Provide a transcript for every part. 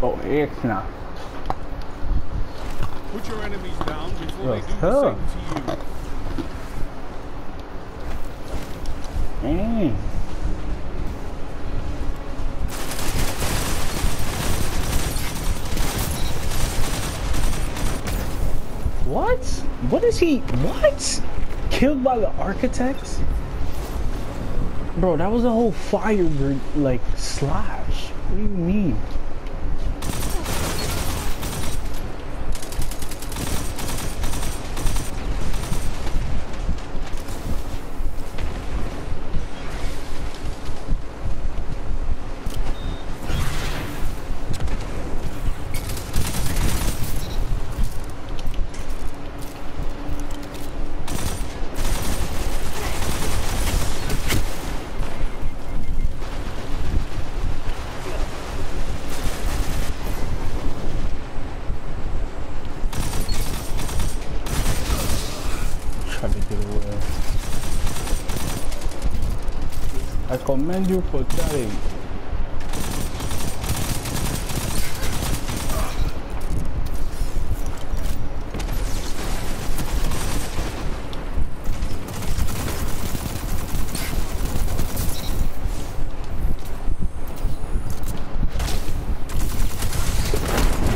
Oh, it's not. Put your enemies down before Yes, they do sir. the same to you. Dang. What? What is he? What? Killed by the architects? Bro, that was a whole fire, like, slash. What do you mean? I commend you for trying.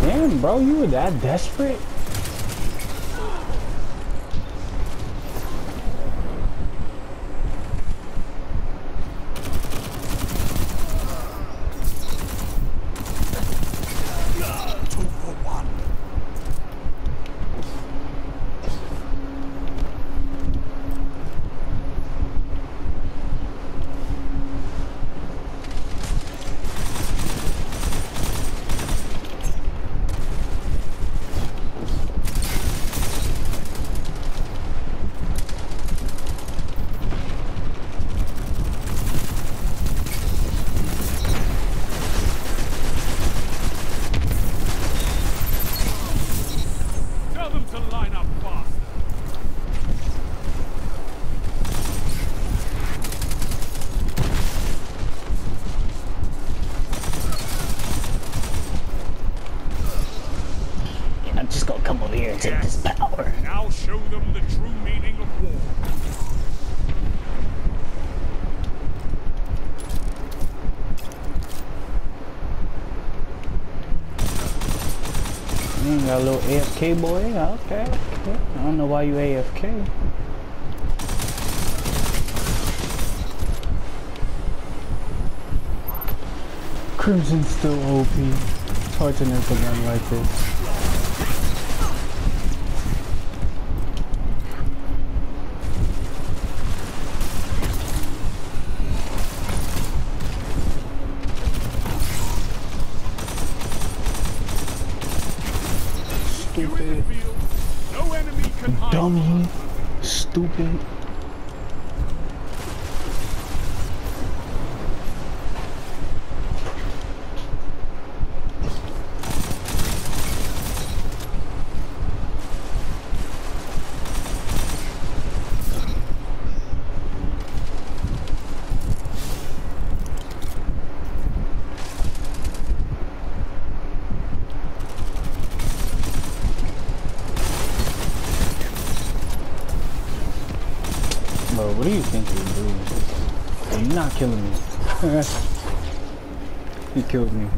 Damn, bro, you were that desperate? Two for one. Tell them to line up fast. I'm just gonna come over here and take this power. Now show them the true meaning of war. Mm, got a little AFK boy. Okay, okay. I don't know why you AFK. Crimson's still OP. It's hard to nerf a gun like this. Dummy. Stupid. Bro, what do you think you're doing? You're not killing me. he killed me.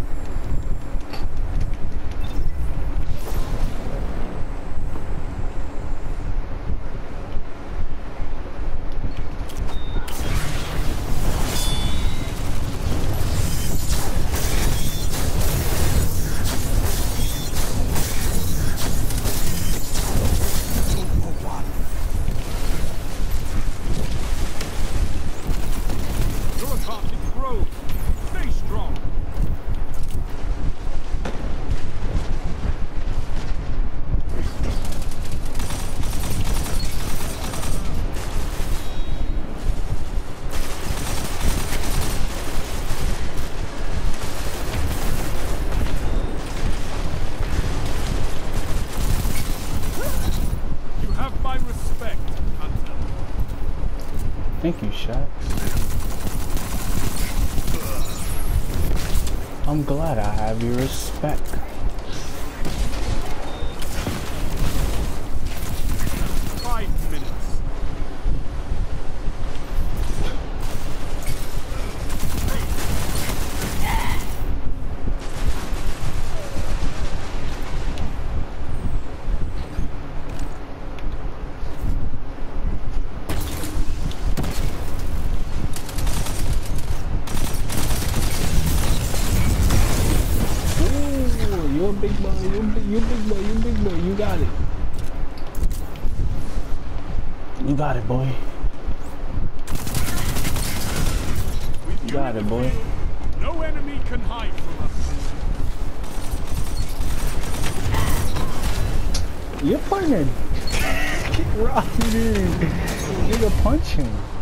Thank you, Shaxx. I'm glad I have your respect. Five minutes. Ooh, you a big boy, you a big, you a big boy, you a big boy, you got it. You got it, boy. You got it, boy. field, No enemy can hide from us. Your partner kick Rocky, Nigga, punch him.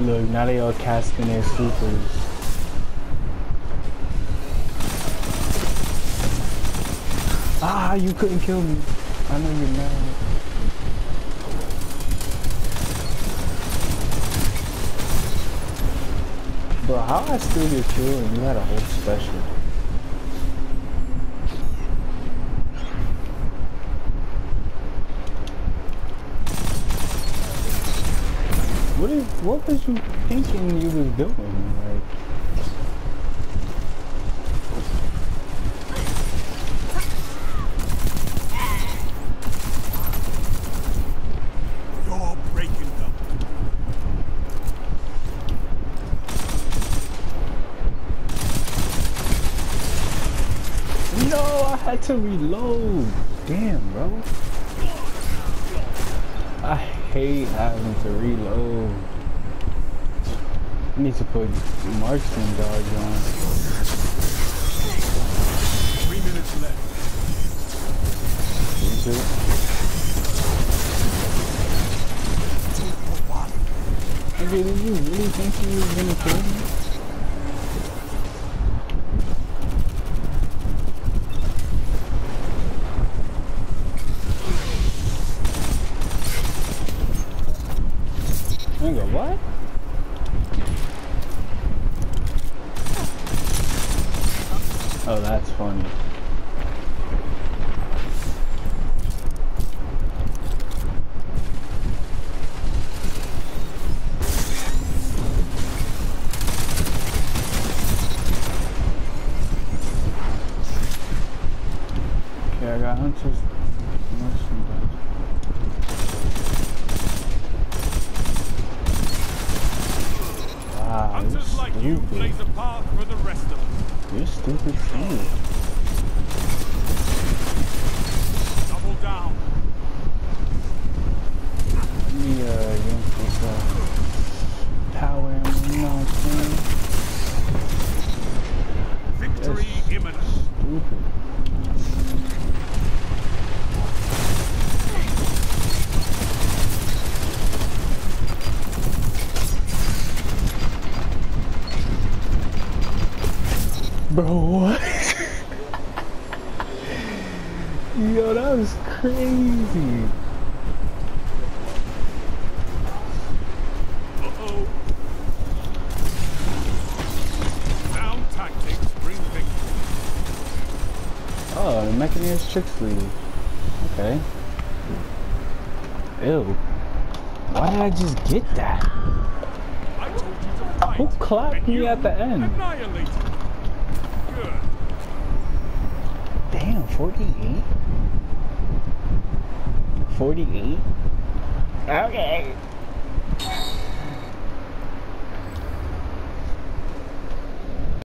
Look, now they all casting their supers. Ah, you couldn't kill me. I know you're mad. Bro, how I steal your kill and you had a whole special? What was you thinking you was doing? Like You're breaking them. No, I had to reload. Damn, bro. I hate having to reload. I need to put marksman guards on. Three minutes left. Is it? Okay, did you really think you was gonna kill me? Nigga, what? Oh, that's funny. Okay, I got hunters. mercenaries. Wow, you're Hunters like you stupid. blaze a path for the rest of us. You're stupid too. Double down. Let me uh yank this uh power and you know what I'm saying? Victory Yes. imminent. Stupid. Bro, what? Yo, that was crazy. Uh-oh. Sound tactics bring victory. Oh, the Mechanized Tricks League. Okay. Ew. Why did I just get that? I told you to fight. Who clapped me at the end? Damn, 48? 48? Okay.